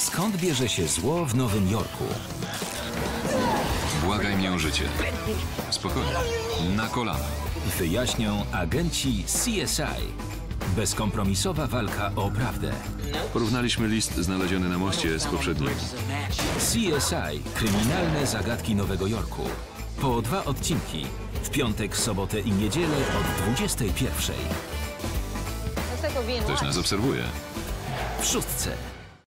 Skąd bierze się zło w Nowym Jorku? Błagaj mnie o życie. Spokojnie. Na kolana. Wyjaśnią agenci CSI. Bezkompromisowa walka o prawdę. Porównaliśmy list znaleziony na moście z poprzednim. CSI Kryminalne zagadki Nowego Jorku. Po dwa odcinki. W piątek, sobotę i niedzielę od 21. Ktoś nas obserwuje. W szóstce.